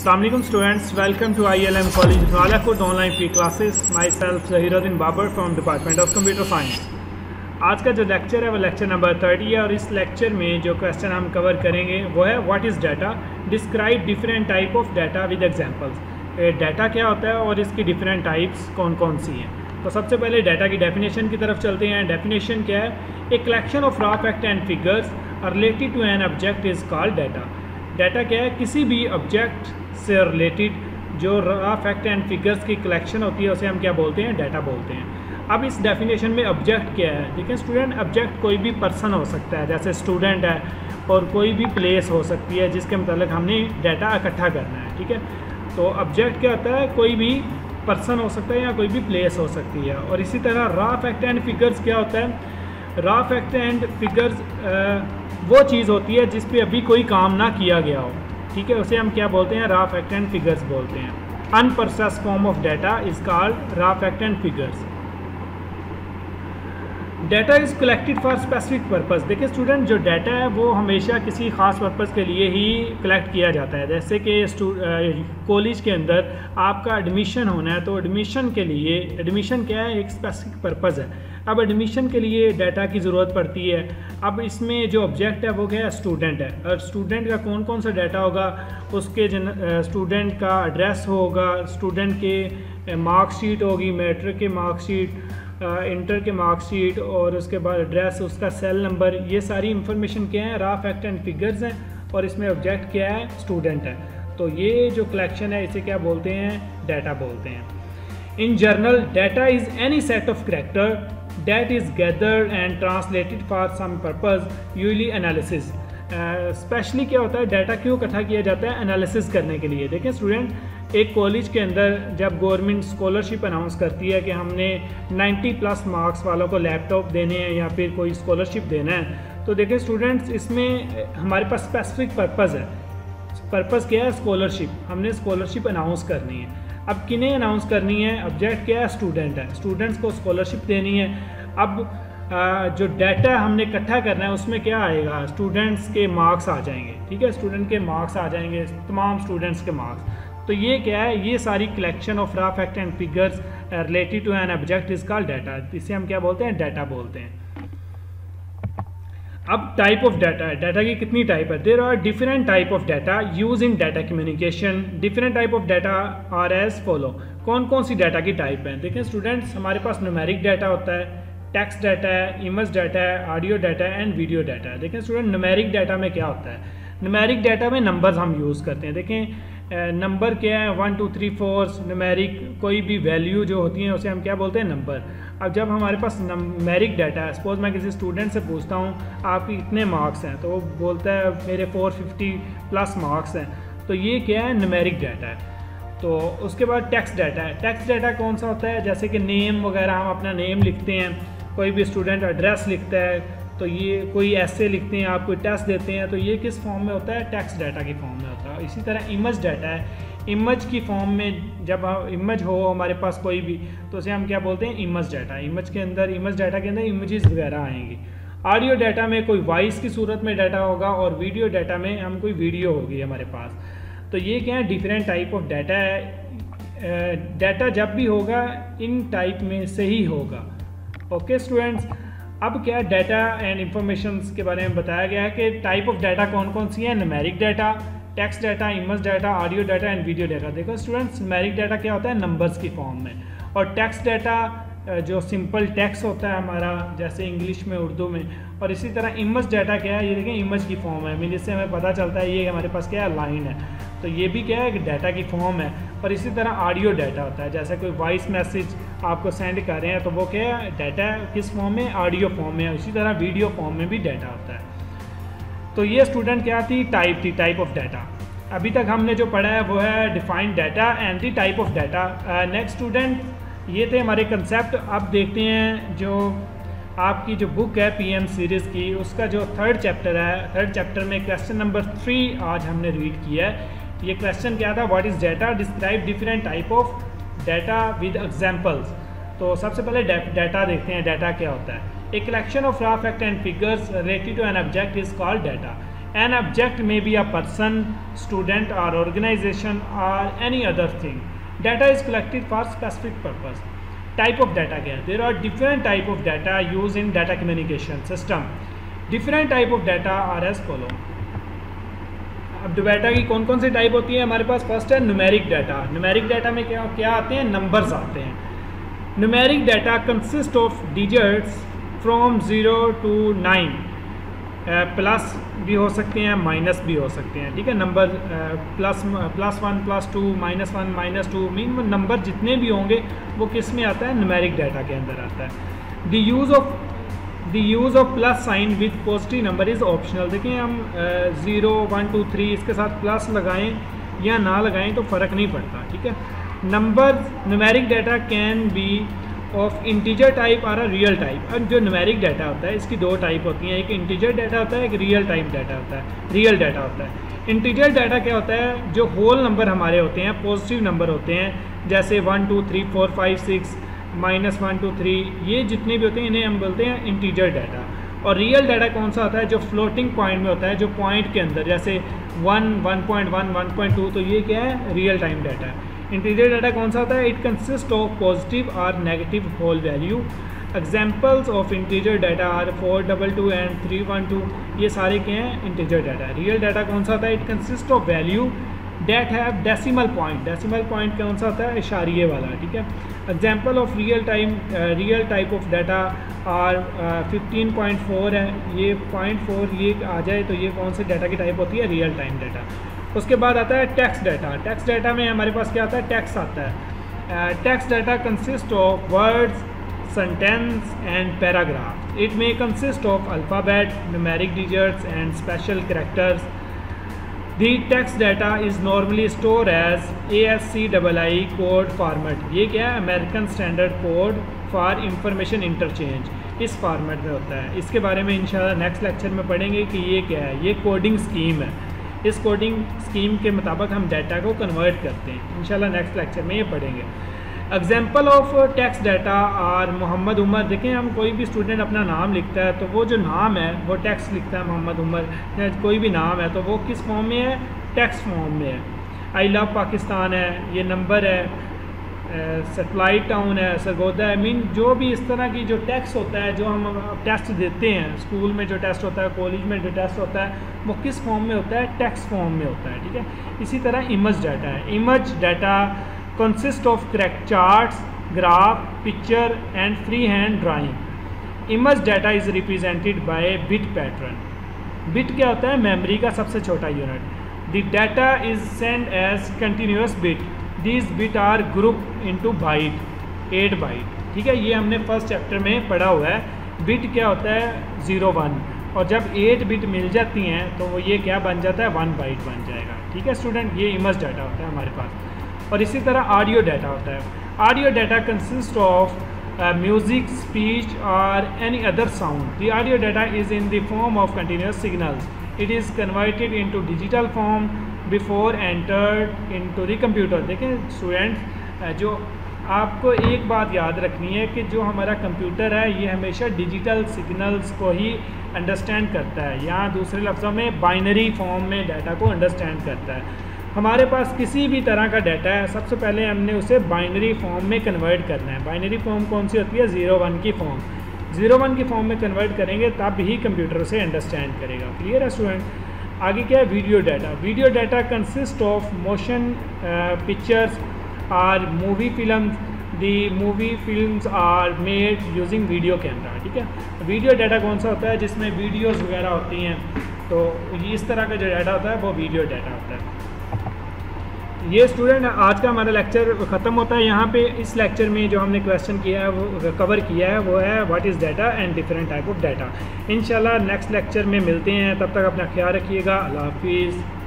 Assalamualaikum students, welcome to ILM College Malakut online free classes. Myself Zahiruddin Babar from Department of Computer Science. आज का जो lecture है वो lecture number thirty है और इस लेक्चर में जो क्वेश्चन हम कवर करेंगे वो है what is data describe different type of data with examples data क्या होता है और इसकी डिफरेंट टाइप्स कौन कौन सी हैं? तो सबसे पहले डाटा की डेफिनेशन की तरफ़ चलते हैं। डेफिनेशन क्या है? A collection of raw fact and figures related to an object is called data data क्या है? किसी भी ऑब्जेक्ट से रिलेटेड जो रॉ फैक्ट एंड फिगर्स की कलेक्शन होती है, उसे हम क्या बोलते हैं? डाटा बोलते हैं। अब इस डेफिनेशन में ऑब्जेक्ट क्या है? देखिए स्टूडेंट ऑब्जेक्ट कोई भी पर्सन हो सकता है, जैसे स्टूडेंट है, और कोई भी प्लेस हो सकती है, जिसके मतलब हमने डाटा इकट्ठा करना है, ठीक है? तो ऑब्जेक्ट क्या होता है? कोई भी पर्सन हो सकता है या कोई भी प्लेस हो सकती है। और इसी तरह रॉ फैक्ट एंड फिगर्स क्या होता है? रॉ फैक्ट एंड फिगर्स वो चीज़ होती है जिस पे अभी कोई काम ना किया गया हो। ठीक है? उसे हम क्या बोलते हैं? रॉ फैक्ट एंड फिगर्स बोलते हैं। Unprocessed form of data is called raw fact and figures data is collected for specific purpose देखिए स्टूडेंट जो डाटा है, वो हमेशा किसी ख़ास पर्पज़ के लिए ही कलेक्ट किया जाता है। जैसे कि कॉलेज के अंदर आपका एडमिशन होना है तो एडमिशन के लिए एडमिशन क्या है? एक स्पेसिफिक पर्पज़ है। अब एडमिशन के लिए डाटा की ज़रूरत पड़ती है। अब इसमें जो ऑब्जेक्ट है, वो क्या है? स्टूडेंट है। और स्टूडेंट का कौन कौन सा डाटा होगा? उसके जन स्टूडेंट का एड्रेस होगा स्टूडेंट के मार्कशीट होगी मैट्रिक के मार्कशीट इंटर के मार्कशीट और उसके बाद एड्रेस उसका सेल नंबर ये सारी इंफॉर्मेशन क्या है? रॉ फैक्ट एंड फिगर्स हैं, और इसमें ऑब्जेक्ट क्या है? स्टूडेंट है। तो ये जो कलेक्शन है, इसे क्या बोलते हैं? डाटा बोलते हैं। In general data is any set of character that is gathered and translated for some purpose usually analysis specially क्या होता है? डाटा क्यों इकट्ठा किया जाता है? एनालिसिस करने के लिए। देखें स्टूडेंट एक कॉलेज के अंदर जब गवर्नमेंट स्कॉलरशिप अनाउंस करती है कि हमने 90 प्लस मार्क्स वालों को लैपटॉप देने हैं या फिर कोई स्कॉलरशिप देना है तो देखें स्टूडेंट्स इसमें हमारे पास स्पेसिफिक पर्पज़ है। पर्पज़ क्या है? स्कॉलरशिप हमने स्कॉलरशिप अनाउंस करनी है। अब किन्हें अनाउंस करनी है? ऑब्जेक्ट क्या है? स्टूडेंट है। स्टूडेंट्स को स्कॉलरशिप देनी है। अब जो डाटा हमने इकट्ठा करना है, उसमें क्या आएगा? स्टूडेंट्स के मार्क्स आ जाएँगे। ठीक है? स्टूडेंट के मार्क्स आ जाएँगे। तमाम स्टूडेंट्स के मार्क्स तो ये क्या है? ये सारी collection of raw fact and figures related to an object is called data इसे हम क्या बोलते हैं? डाटा बोलते हैं। अब टाइप ऑफ़ डाटा है। डाटा की कितनी टाइप है? There are different type of data used in data communication different type of data are as follow कौन कौन सी डाटा की टाइप है? देखें स्टूडेंट्स हमारे पास न्यूमेरिक डाटा होता है टेक्स्ट डाटा है इमेज डाटा है audio data and video data है। देखें स्टूडेंट न्यूमेरिक डाटा में क्या होता है? न्यूमेरिक डाटा में नंबर्स हम यूज़ करते हैं। देखें नंबर क्या है? One two three four numeric कोई भी वैल्यू जो होती है, उसे हम क्या बोलते हैं? नंबर अब जब हमारे पास नमेरिक डाटा है सपोज़ मैं किसी स्टूडेंट से पूछता हूँ, आपके कितने मार्क्स हैं? तो वो बोलता है, मेरे 450 प्लस मार्क्स हैं. तो ये क्या है? नमेरिक डाटा है। तो उसके बाद टैक्स डाटा है। टैक्स डाटा कौन सा होता है? जैसे कि नेम वगैरह हम अपना नेम लिखते हैं, कोई भी स्टूडेंट एड्रेस लिखता है तो ये कोई ऐसे लिखते हैं, आप कोई टेस्ट देते हैं तो ये किस फॉर्म में होता है? टैक्स डाटा की फॉर्म में इसी तरह इमेज डाटा है। इमेज की फॉर्म में जब इमेज हो, हमारे पास कोई भी तो उसे हम क्या बोलते हैं? इमेज डाटा इमेज के अंदर इमेज डाटा के अंदर इमेजेस वगैरह आएँगी। ऑडियो डाटा में कोई वॉइस की सूरत में डाटा होगा और वीडियो डाटा में हम कोई वीडियो होगी हमारे पास। तो ये क्या है? डिफरेंट टाइप ऑफ़ डाटा है। डाटा जब भी होगा, इन टाइप में से ही होगा। ओके स्टूडेंट्स अब क्या डाटा एंड इंफॉर्मेशन के बारे में बताया गया है कि टाइप ऑफ़ डाटा कौन कौन सी है? Numeric data text data image data audio data and video data देखो स्टूडेंट्स नमेरिक डाटा क्या होता है? नंबर्स की फॉर्म में। और टेक्स्ट डाटा जो सिंपल टेक्स्ट होता है हमारा, जैसे इंग्लिश में उर्दू में, और इसी तरह इमेज डाटा क्या है? ये देखें इमेज की फॉर्म है। मीन जिससे हमें पता चलता है, ये हमारे पास क्या है? लाइन है। तो ये भी क्या है? डाटा की फॉर्म है। और इसी तरह ऑडियो डाटा होता है। जैसे कोई वॉइस मैसेज आपको सेंड कर रहे हैं तो वो क्या है? डाटा किस फॉर्म में? ऑडियो फॉर्म में। इसी तरह वीडियो फॉर्म में भी डाटा होता है। तो ये स्टूडेंट क्या थी? टाइप थी टाइप ऑफ़ डाटा अभी तक हमने जो पढ़ा है वो है defined data and the type of data next student ये थे हमारे कंसेप्ट अब देखते हैं जो आपकी जो बुक है पीएम सीरीज़ की, उसका जो थर्ड चैप्टर है थर्ड चैप्टर में क्वेश्चन नंबर थ्री आज हमने रीड किया है. ये क्वेश्चन क्या था? What is data describe different type of data with examples तो सबसे पहले डाटा देखते हैं डाटा क्या होता है। A collection of raw fact and figures related to an object is called data an object may be a person student और organisation और any other thing data is collected for specific purpose type of data क्या है? There are different type of data used in data communication system different type of data are as follow अब data की कौन कौन सी type होती है? हमारे पास फ़र्स्ट है न्यूमेरिक डाटा न्यूमेरिक डाटा में क्या क्या आते हैं? नंबर्स आते हैं। Numeric data consist of digits from zero to nine plus भी हो सकते हैं माइनस भी हो सकते हैं, ठीक है? Number plus plus one plus two minus one minus two mean number जितने भी होंगे, वो किसमें आता है? न्यूमेरिक डाटा के अंदर आता है। The use of the use of plus sign with positive number is optional देखिए हम ज़ीरो वन टू थ्री इसके साथ प्लस लगाएँ या ना लगाएँ तो फ़र्क नहीं पड़ता, ठीक है? Number numeric data can be of integer type और रियल टाइप अब जो न्यूमेरिक डाटा होता है, इसकी दो टाइप होती हैं। एक इंटीजर डाटा होता है, एक रियल टाइम डाटा होता है। रियल डाटा होता है। इंटीजर डाटा क्या होता है? जो होल नंबर हमारे होते हैं पॉजिटिव नंबर होते हैं, जैसे one two three four five six minus one two three ये जितने भी होते हैं, इन्हें हम बोलते हैं इंटीजर डाटा और रियल डाटा कौन सा होता है? जो फ्लोटिंग पॉइंट में होता है, जो पॉइंट के अंदर, जैसे one one point one one point two तो ये क्या है? रियल टाइम डाटा है इंटीजर डाटा कौन सा होता है? It consist of positive or negative whole value examples of integer data are four double two and three one two ये सारे के हैं? इंटीजर डाटा रियल डाटा कौन सा होता है? It consist of value that have decimal point decimal point कौन सा होता है? इशारिये वाला, ठीक है? Example of real time real type of data are fifteen point four है। ये पॉइंट फोर ये आ जाए तो ये कौन से डाटा की टाइप होती है? रियल टाइम डाटा उसके बाद आता है टैक्स डाटा टैक्स डाटा में हमारे पास क्या आता है? टैक्स आता है. Text data consist of words sentence and paragraph it may consist of alphabet numeric digits and special characters the text data is normally store as A S C double I code format ये क्या है? American standard code for information interchange इस format में होता है. इसके बारे में इंशाल्लाह नेक्स्ट लेक्चर में पढ़ेंगे कि ये क्या है? ये कोडिंग स्कीम है. इस कोडिंग स्कीम के मुताबिक हम डाटा को कन्वर्ट करते हैं। इंशाल्लाह नेक्स्ट लेक्चर में ये पढ़ेंगे। एग्ज़ाम्पल ऑफ़ टैक्स डाटा और मोहम्मद उमर देखें, हम कोई भी स्टूडेंट अपना नाम लिखता है तो वो जो नाम है, वो टैक्स लिखता है मोहम्मद उमर या कोई भी नाम है तो वो किस फॉर्म में है? टैक्स फॉर्म में है। आई लव पाकिस्तान है, ये नंबर है। सेटेलाइट टाउन है सरगोदा है मीन जो भी इस तरह की जो टेक्स्ट होता है, जो हम टेस्ट देते हैं स्कूल में जो टेस्ट होता है कॉलेज में जो टेस्ट होता है, वो किस फॉर्म में होता है? टेक्स्ट फॉर्म में होता है, ठीक है? इसी तरह इमेज डाटा है। Image data consist of correct charts graph picture and free hand drawing image data is represented by bit pattern bit क्या होता है? मेमोरी का सबसे छोटा unit the data is send as continuous bit this bit are group into byte eight byte ठीक है, ये हमने फ़र्स्ट चैप्टर में पढ़ा हुआ है। बिट क्या होता है? ज़ीरो वन और जब एट बिट मिल जाती हैं तो वो ये क्या बन जाता है? वन बाइट बन जाएगा। ठीक है स्टूडेंट ये इमेज डाटा होता है हमारे पास। और इसी तरह ऑडियो डाटा होता है। Audio data consist of music speech और any other sound the audio data is in the form of continuous signals it is converted into digital form before entered into the computer देखें students जो आपको एक बात याद रखनी है कि जो हमारा कंप्यूटर है, ये हमेशा डिजिटल सिग्नल्स को ही अंडरस्टैंड करता है। या दूसरे लफ्ज़ों में बाइनरी फॉर्म में डाटा को अंडरस्टैंड करता है। हमारे पास किसी भी तरह का डाटा है, सबसे पहले हमने उसे बाइनरी फॉर्म में कन्वर्ट करना है। बाइनरी फॉर्म कौन सी होती है? ज़ीरो वन की फॉर्म ज़ीरो वन की फॉर्म में कन्वर्ट करेंगे, तब ही कंप्यूटर उसे अंडरस्टैंड करेगा। क्लियर है स्टूडेंट आगे क्या है? Video data video data consist of motion pictures or movie film the movie film are made using video camera ठीक है? वीडियो डाटा कौन सा होता है? जिसमें वीडियोज़ वगैरह होती हैं। तो इस तरह का जो डाटा होता है, वो वीडियो डाटा होता है। ये स्टूडेंट आज का हमारा लेक्चर ख़त्म होता है। यहाँ पे इस लेक्चर में जो हमने क्वेश्चन किया है, वो कवर किया है, वो है what is data and different type of data इंशाल्लाह नेक्स्ट लेक्चर में मिलते हैं। तब तक अपना ख्याल रखिएगा। अल्लाह हाफिज़।